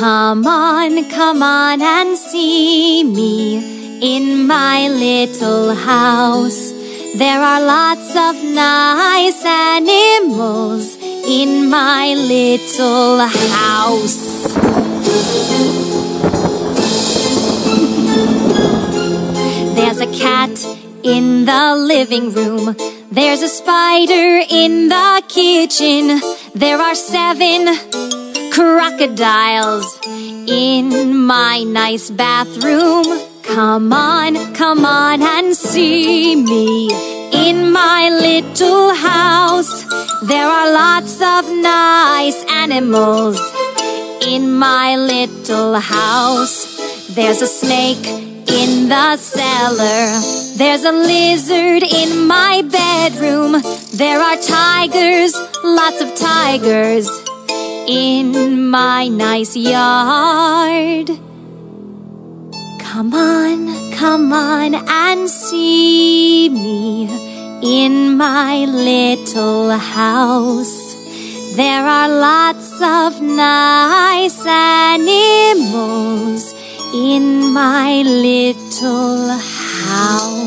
Come on, come on and see me in my little house. There are lots of nice animals in my little house. There's a cat in the living room. There's a spider in the kitchen. There are seven crocodiles in my nice bathroom. Come on, come on and see me in my little house. There are lots of nice animals in my little house. There's a snake in the cellar. There's a lizard in my bedroom. There are tigers, lots of tigers in my nice yard. Come on, come on and see me in my little house. There are lots of nice animals in my little house.